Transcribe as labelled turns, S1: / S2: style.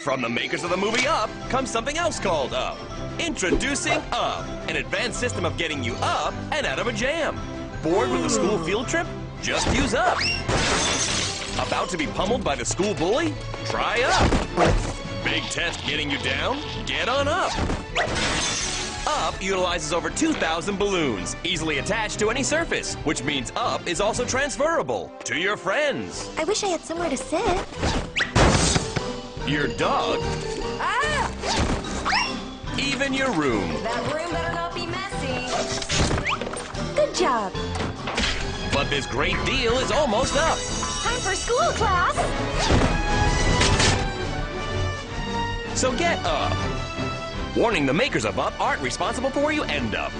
S1: From the makers of the movie Up comes something else called Up. Introducing Up, an advanced system of getting you up and out of a jam. Bored with a school field trip? Just use Up. About to be pummeled by the school bully? Try Up. Big test getting you down? Get on Up. Up utilizes over 2,000 balloons, easily attached to any surface, which means Up is also transferable to your friends,
S2: I wish I had somewhere to sit.
S1: Your dog,
S3: Ah!
S1: even your room.
S3: That room better not be messy.
S2: Good job.
S1: But this great deal is almost up.
S2: Time for school class.
S1: So get up. Warning the makers of Up aren't responsible for where you end up.